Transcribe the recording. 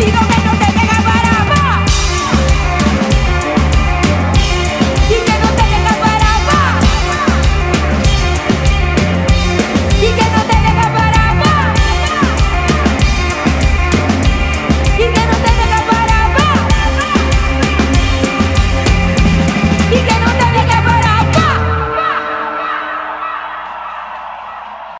Digo que